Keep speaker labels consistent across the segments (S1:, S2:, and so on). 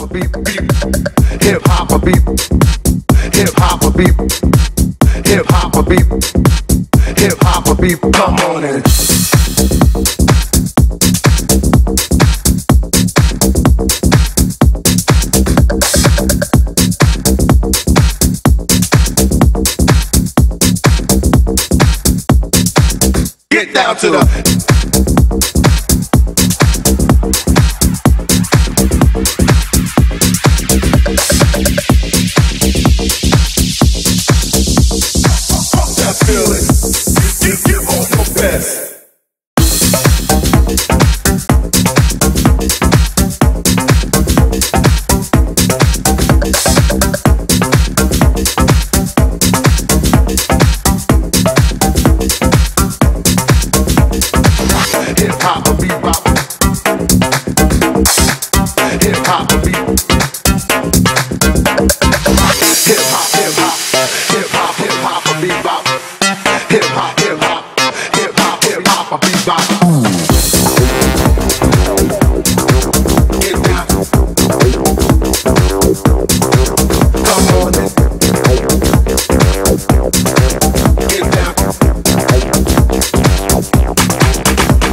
S1: hop a beep. Hip hop a beep. Hip hop a beep. Hip hop a beep. Hip hop a beep. Come on in. down to the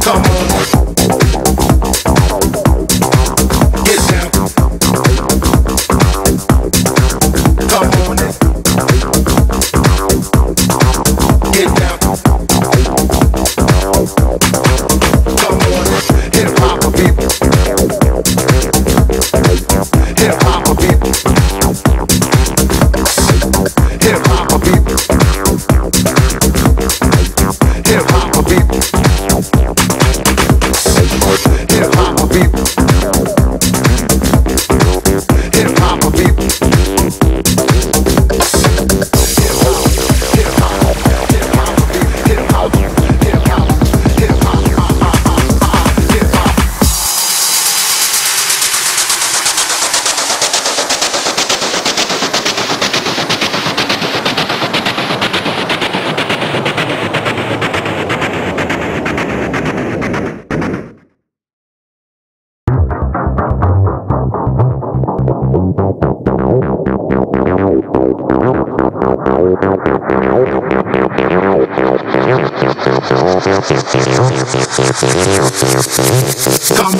S1: Come on. Come